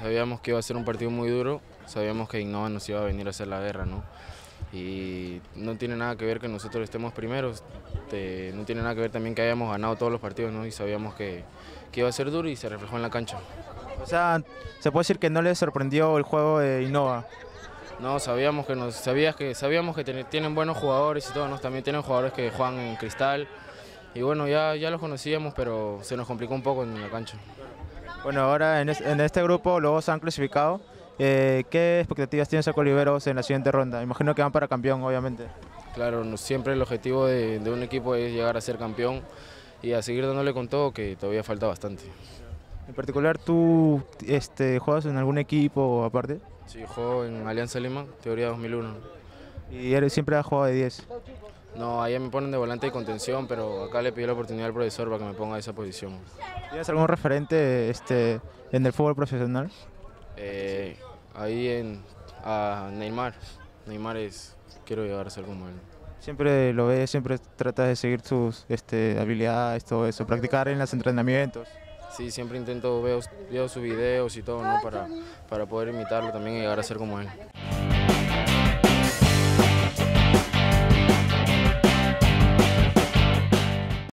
sabíamos que iba a ser un partido muy duro, sabíamos que Innova nos iba a venir a hacer la guerra, ¿no? Y no tiene nada que ver que nosotros estemos primeros, no tiene nada que ver también que hayamos ganado todos los partidos, ¿no? Y sabíamos que, que iba a ser duro y se reflejó en la cancha. O sea, se puede decir que no les sorprendió el juego de Innova. No, sabíamos que nos, sabías que sabíamos que tienen buenos jugadores y todo, ¿no? también tienen jugadores que juegan en cristal. Y bueno, ya, ya los conocíamos, pero se nos complicó un poco en la cancha. Bueno, ahora en, este grupo los se han clasificado. Eh, ¿Qué expectativas tienes a Coliveros en la siguiente ronda? Imagino que van para campeón, obviamente. Claro, siempre el objetivo de, un equipo es llegar a ser campeón y a seguir dándole con todo, que todavía falta bastante. En particular, ¿tú este, juegas en algún equipo aparte? Sí, juego en Alianza Lima, teoría 2001. ¿Y eres, siempre has jugado de 10? No, ahí me ponen de volante de contención, pero acá le pido la oportunidad al profesor para que me ponga a esa posición. ¿Tienes algún referente este, en el fútbol profesional? Eh, ahí en a Neymar. Neymar es, quiero llegar a ser como él. Siempre lo ves, siempre tratas de seguir sus este, habilidades, todo eso, practicar en los entrenamientos. Sí, siempre intento ver, sus videos y todo, ¿no? Para, para poder imitarlo también y llegar a ser como él.